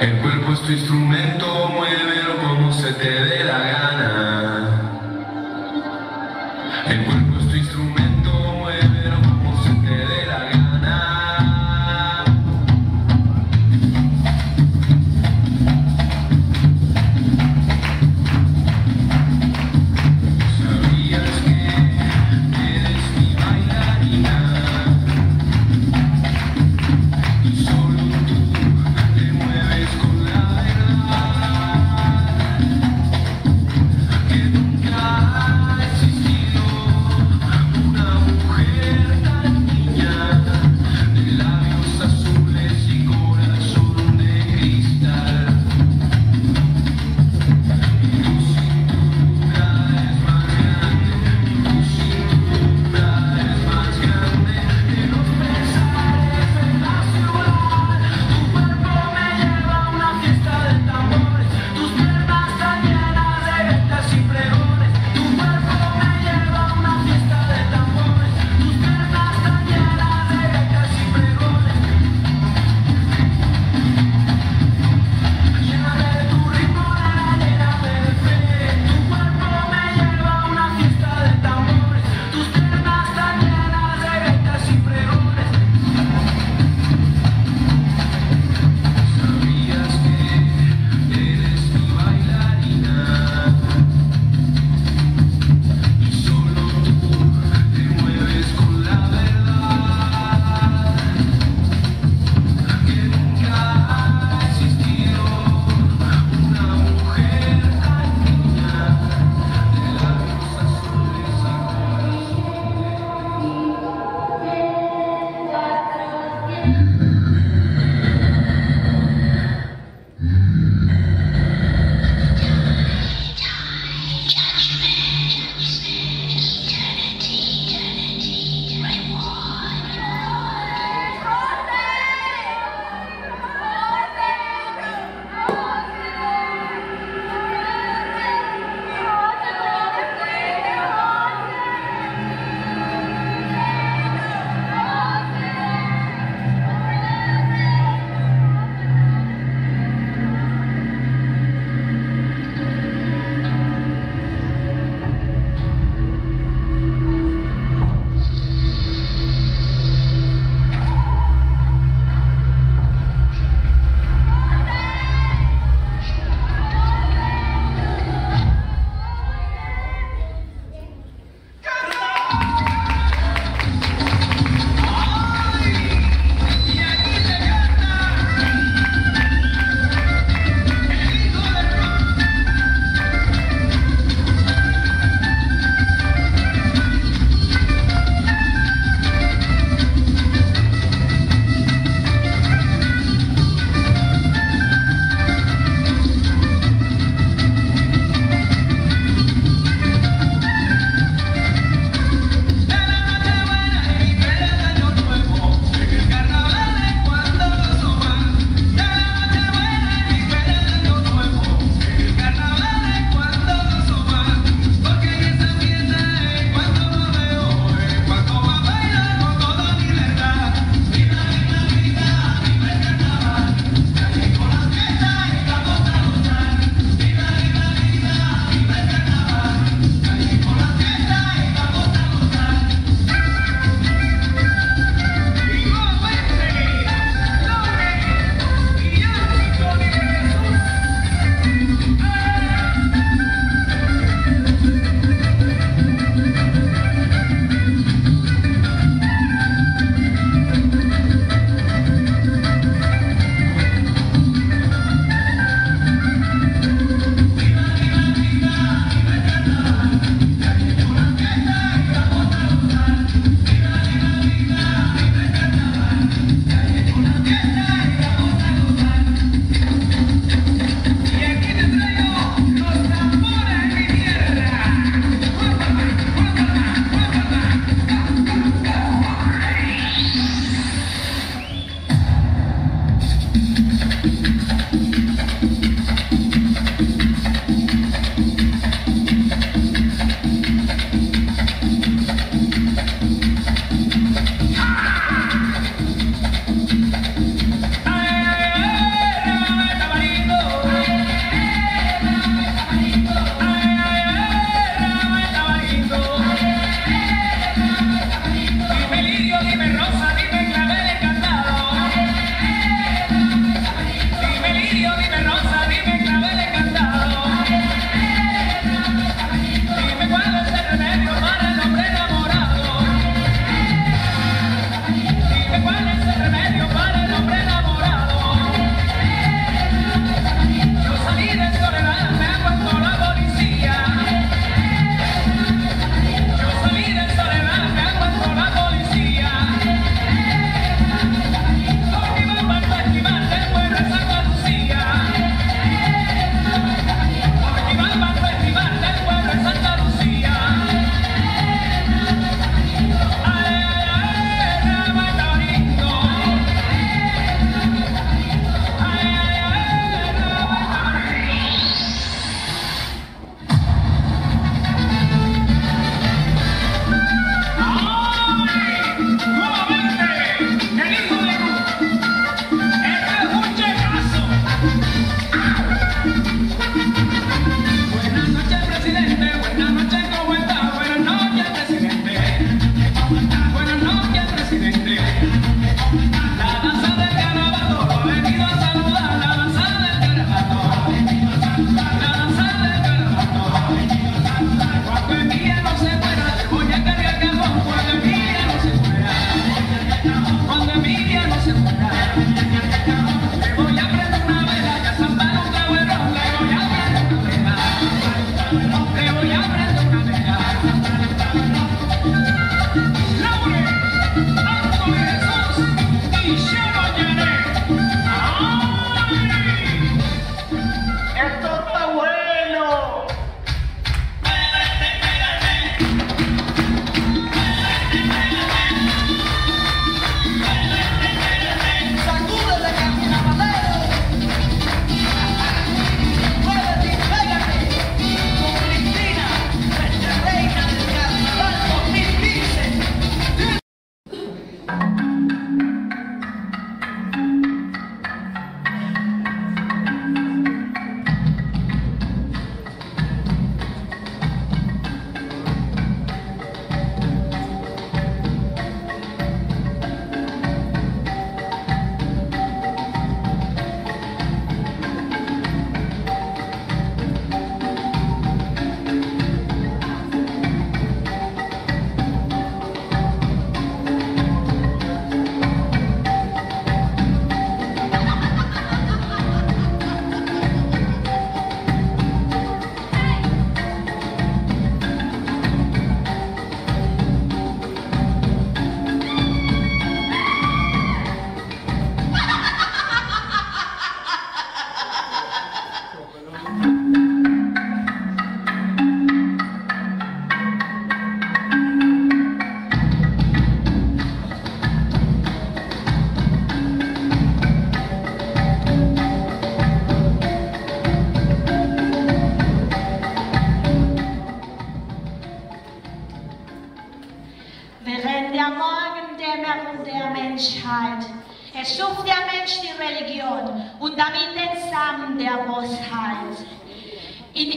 El cuerpo es tu instrumento, muévelo como se te dé la gana.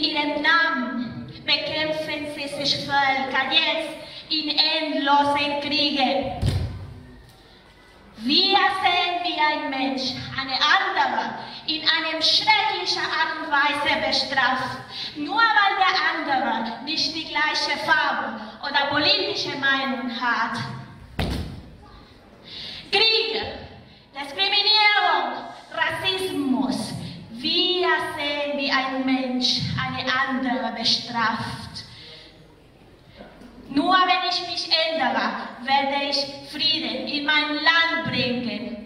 Ihrem Namen bekämpfen sie sich Völker jetzt in endlosen Kriegen. Wir sehen, wie ein Mensch eine andere in einer schrecklichen Art und Weise bestraft, nur weil der andere nicht die gleiche Farbe oder politische Meinung hat. Kriege, Diskriminierung, Rassismus. Wir sehen, wie ein Mensch eine andere bestraft. Nur wenn ich mich ändere, werde ich Frieden in mein Land bringen.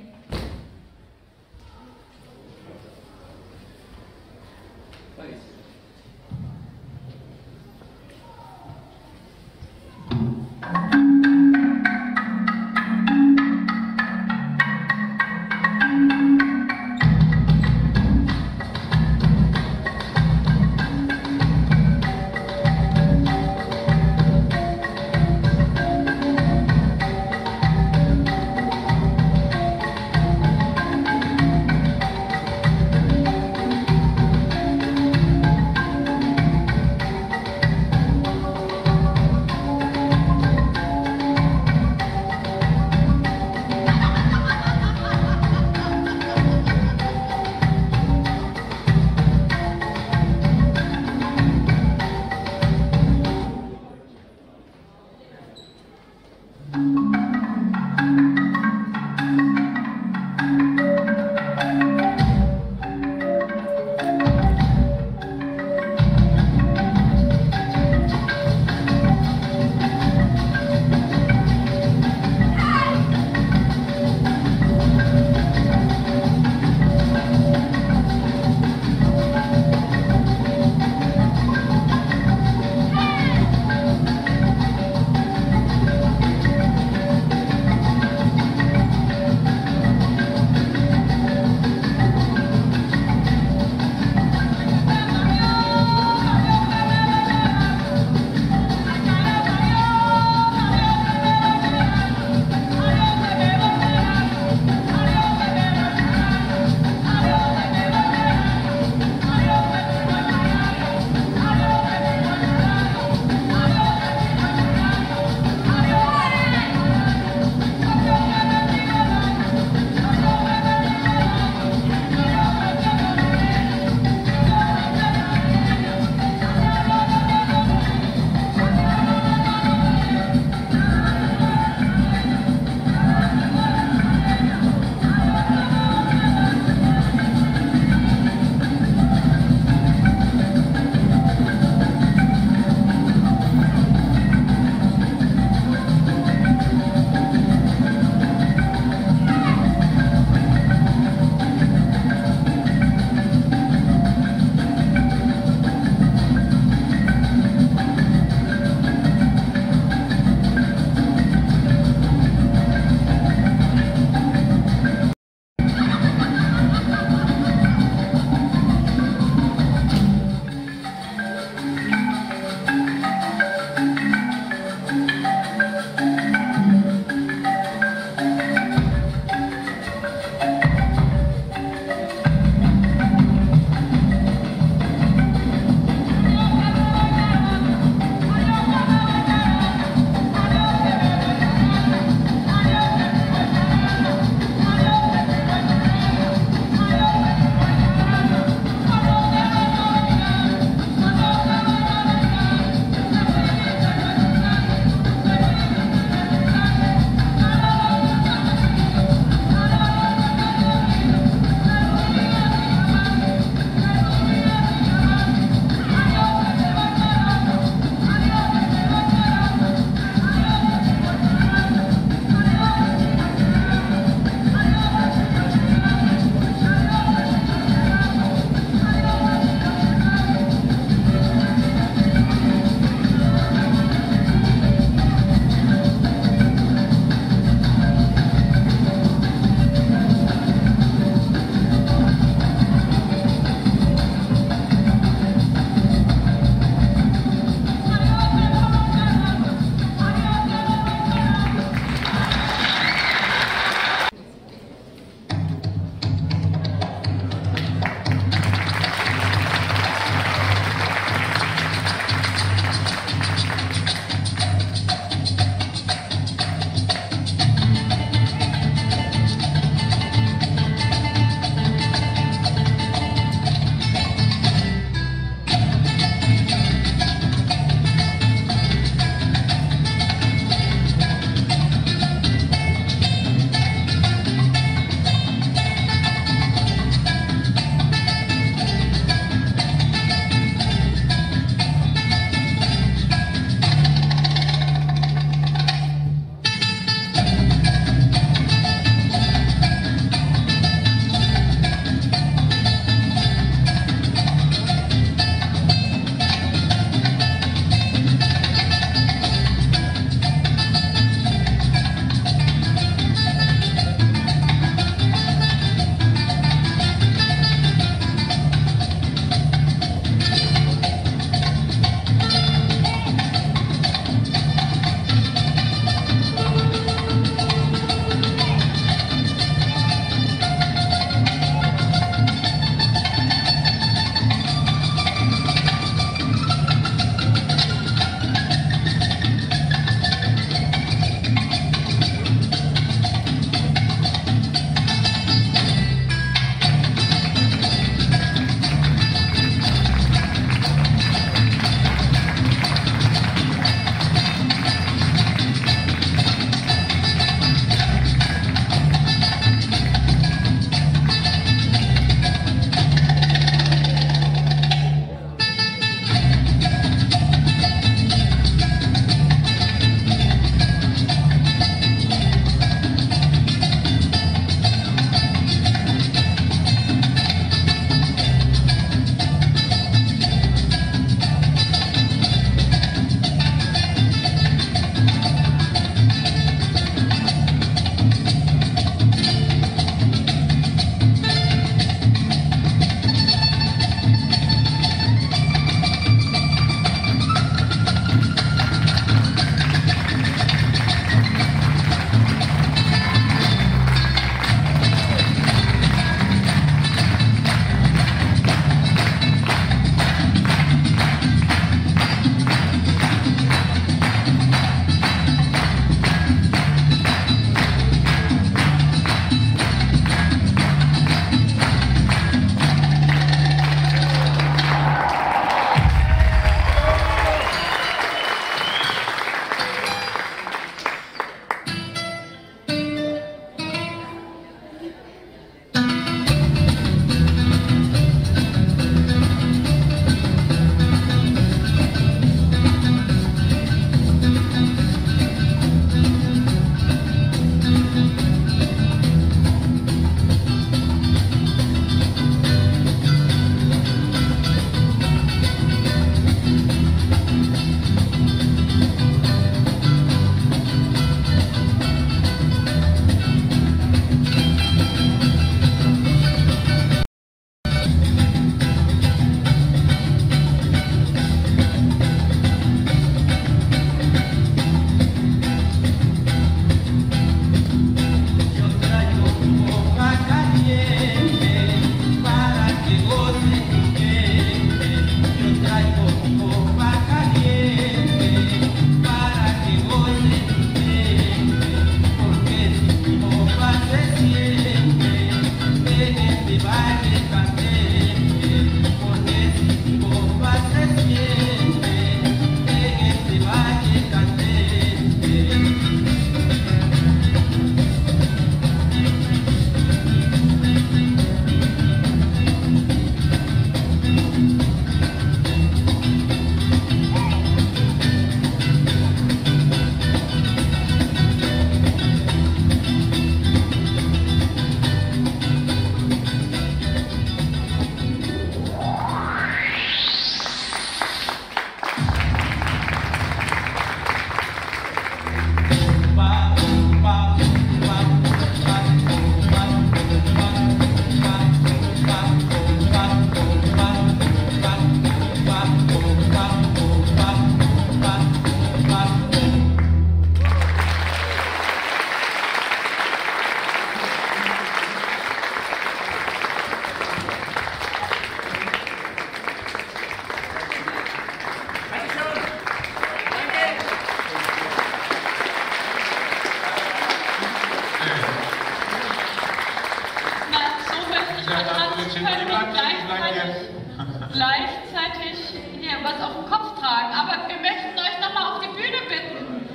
Gleichzeitig, hier was auf dem Kopf tragen. Aber wir möchten euch nochmal auf die Bühne bitten.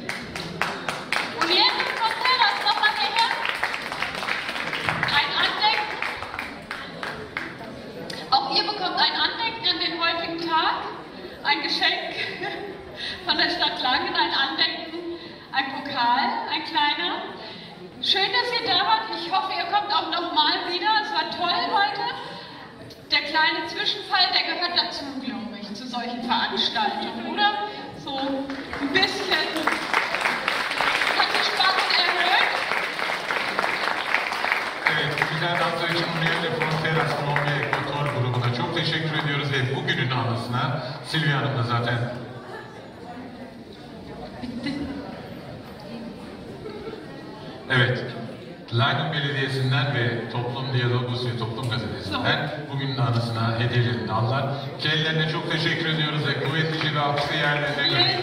Juliette Contreras, nochmal hierher. Ein Andenken. Auch ihr bekommt ein Andenken an den heutigen Tag. Ein Geschenk von der Stadt Langen, ein Andenken, ein Pokal, ein kleiner. Schön, dass ihr da wart. Ich hoffe, ihr kommt auch nochmal wieder. Kleine Zwischenfall, der gehört dazu, glaube ich, zu solchen Veranstaltungen, oder? So ein bisschen hat die Spannung erhöht. Evet, Güzel Dansa için Uniyetle Fronteras Kolombiya Ekvator grubuna çok teşekkür ediyoruz ve bugünün anısına Silvia Hanım da zaten Belediyesi'nden ve Toplum Diyalogus ve Toplum Gazetesi'nden bugünün anısına hediyelerini aldılar. Kendilerine çok teşekkür ediyoruz ve kuvvetlice ve alkışlı yerlerine göre